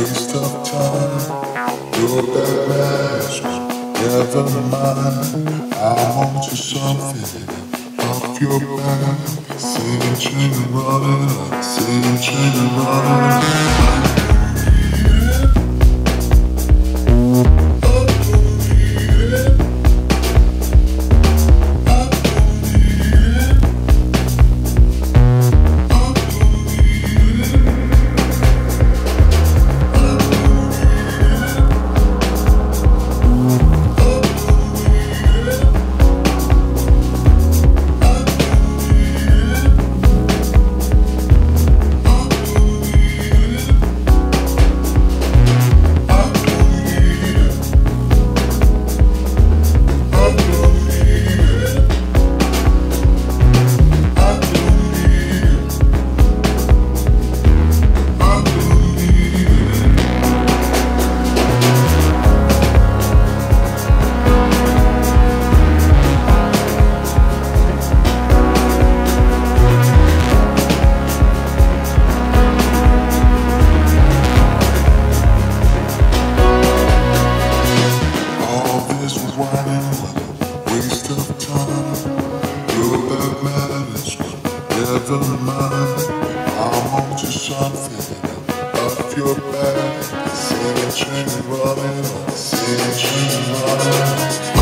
waste of time. Your bad ass, never mind. I want onto something. Off your back, same train running, to train running. I you something off your back. See you training running, see you running.